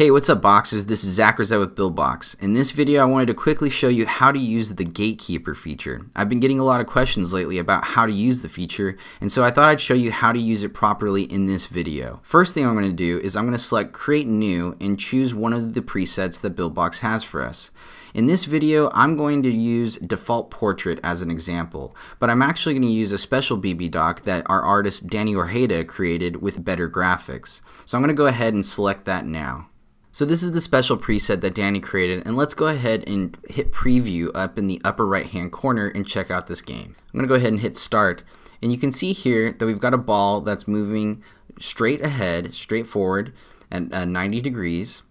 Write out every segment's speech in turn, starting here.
Hey, what's up boxers? This is Zach Rosette with BuildBox. In this video, I wanted to quickly show you how to use the Gatekeeper feature. I've been getting a lot of questions lately about how to use the feature, and so I thought I'd show you how to use it properly in this video. First thing I'm going to do is I'm going to select Create New and choose one of the presets that BuildBox has for us. In this video, I'm going to use Default Portrait as an example, but I'm actually going to use a special BB doc that our artist Danny Orjeda created with better graphics. So I'm going to go ahead and select that now. So this is the special preset that Danny created and let's go ahead and hit preview up in the upper right hand corner and check out this game. I'm going to go ahead and hit start and you can see here that we've got a ball that's moving straight ahead, straight forward at uh, 90 degrees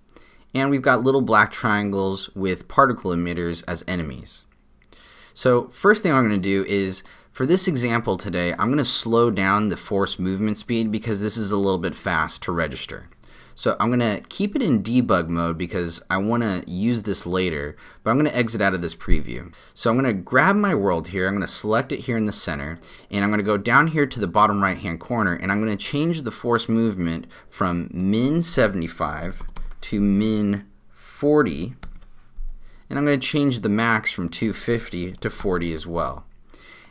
and we've got little black triangles with particle emitters as enemies. So first thing I'm going to do is for this example today I'm going to slow down the force movement speed because this is a little bit fast to register. So I'm going to keep it in debug mode because I want to use this later, but I'm going to exit out of this preview. So I'm going to grab my world here, I'm going to select it here in the center, and I'm going to go down here to the bottom right hand corner, and I'm going to change the force movement from min 75 to min 40, and I'm going to change the max from 250 to 40 as well.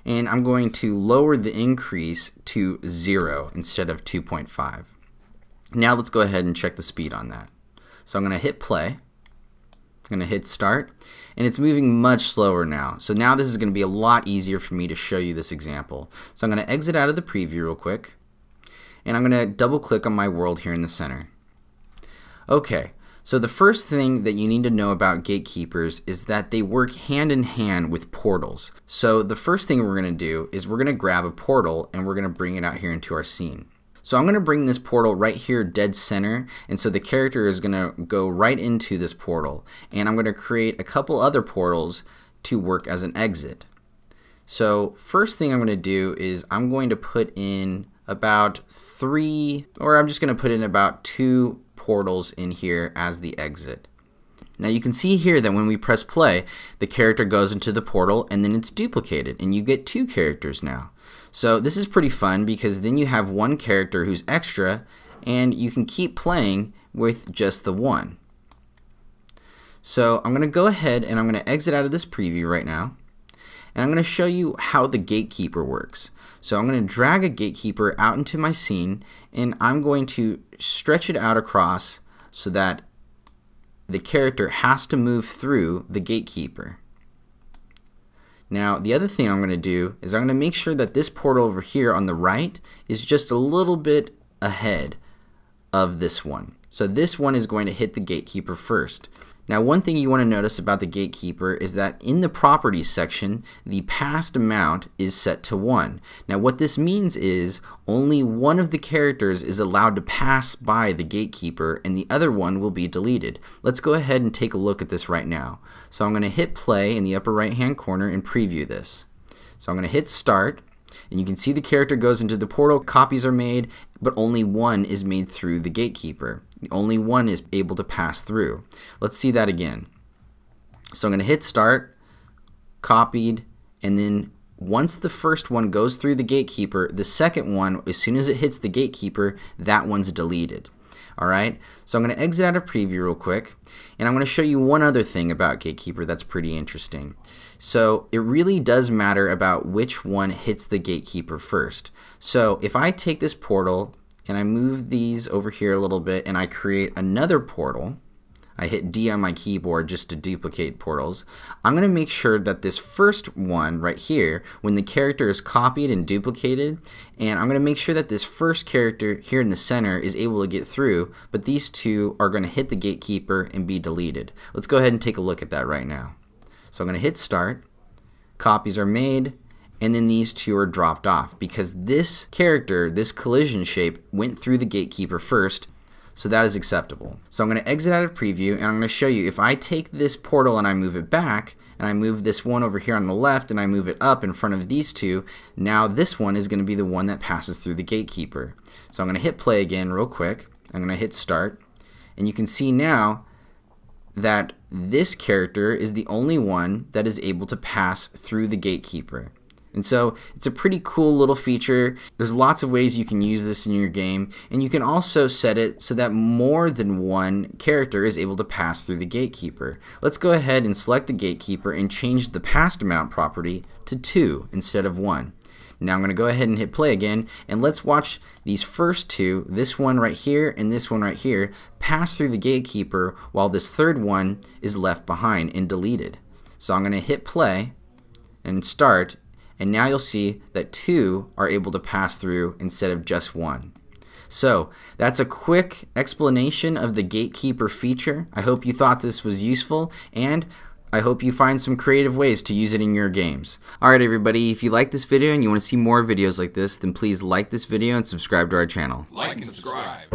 And I'm going to lower the increase to 0 instead of 2.5. Now let's go ahead and check the speed on that. So I'm going to hit play. I'm going to hit start and it's moving much slower now. So now this is going to be a lot easier for me to show you this example. So I'm going to exit out of the preview real quick and I'm going to double click on my world here in the center. Okay, so the first thing that you need to know about gatekeepers is that they work hand in hand with portals. So the first thing we're going to do is we're going to grab a portal and we're going to bring it out here into our scene. So I'm going to bring this portal right here dead center and so the character is going to go right into this portal and I'm going to create a couple other portals to work as an exit. So first thing I'm going to do is I'm going to put in about three or I'm just going to put in about two portals in here as the exit. Now you can see here that when we press play, the character goes into the portal and then it's duplicated and you get two characters now. So this is pretty fun because then you have one character who's extra and you can keep playing with just the one. So I'm going to go ahead and I'm going to exit out of this preview right now and I'm going to show you how the gatekeeper works. So I'm going to drag a gatekeeper out into my scene and I'm going to stretch it out across so that the character has to move through the gatekeeper. Now, the other thing I'm going to do is I'm going to make sure that this portal over here on the right is just a little bit ahead of this one. So this one is going to hit the gatekeeper first. Now one thing you want to notice about the gatekeeper is that in the properties section the passed amount is set to 1. Now what this means is only one of the characters is allowed to pass by the gatekeeper and the other one will be deleted. Let's go ahead and take a look at this right now. So I'm going to hit play in the upper right hand corner and preview this. So I'm going to hit start and you can see the character goes into the portal, copies are made, but only one is made through the gatekeeper. Only one is able to pass through. Let's see that again. So I'm going to hit start, copied, and then once the first one goes through the gatekeeper, the second one, as soon as it hits the gatekeeper, that one's deleted. Alright, so I'm going to exit out of preview real quick, and I'm going to show you one other thing about Gatekeeper that's pretty interesting. So it really does matter about which one hits the Gatekeeper first. So if I take this portal and I move these over here a little bit and I create another portal, I hit D on my keyboard just to duplicate portals. I'm going to make sure that this first one right here, when the character is copied and duplicated, and I'm going to make sure that this first character here in the center is able to get through, but these two are going to hit the gatekeeper and be deleted. Let's go ahead and take a look at that right now. So I'm going to hit start, copies are made, and then these two are dropped off because this character, this collision shape, went through the gatekeeper first so that is acceptable. So I'm going to exit out of preview and I'm going to show you if I take this portal and I move it back and I move this one over here on the left and I move it up in front of these two, now this one is going to be the one that passes through the gatekeeper. So I'm going to hit play again real quick. I'm going to hit start and you can see now that this character is the only one that is able to pass through the gatekeeper. And so it's a pretty cool little feature. There's lots of ways you can use this in your game, and you can also set it so that more than one character is able to pass through the gatekeeper. Let's go ahead and select the gatekeeper and change the passed amount property to 2 instead of 1. Now I'm going to go ahead and hit play again and let's watch these first two, this one right here and this one right here, pass through the gatekeeper while this third one is left behind and deleted. So I'm going to hit play and start and now you'll see that two are able to pass through instead of just one. So that's a quick explanation of the gatekeeper feature. I hope you thought this was useful and I hope you find some creative ways to use it in your games. Alright everybody, if you like this video and you want to see more videos like this, then please like this video and subscribe to our channel. Like and subscribe.